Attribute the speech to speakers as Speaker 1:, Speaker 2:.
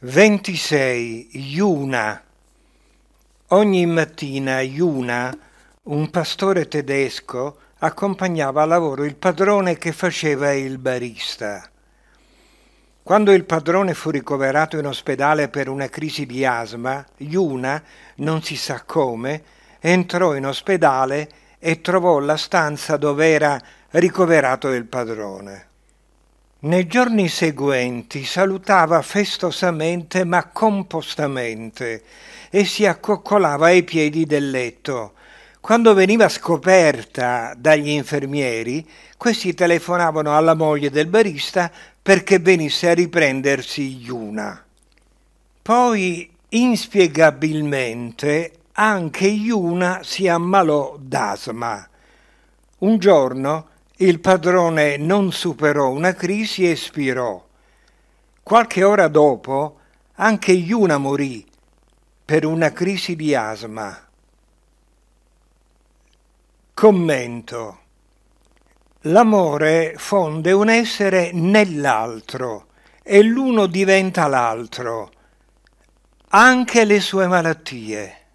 Speaker 1: 26. Iuna. Ogni mattina Iuna, un pastore tedesco, accompagnava a lavoro il padrone che faceva il barista. Quando il padrone fu ricoverato in ospedale per una crisi di asma, Iuna, non si sa come, entrò in ospedale e trovò la stanza dove era ricoverato il padrone. Nei giorni seguenti salutava festosamente ma compostamente e si accoccolava ai piedi del letto. Quando veniva scoperta dagli infermieri, questi telefonavano alla moglie del barista perché venisse a riprendersi Iuna. Poi, inspiegabilmente, anche Iuna si ammalò d'asma. Un giorno il padrone non superò una crisi e spirò. Qualche ora dopo anche Iuna morì per una crisi di asma. Commento. L'amore fonde un essere nell'altro e l'uno diventa l'altro, anche le sue malattie.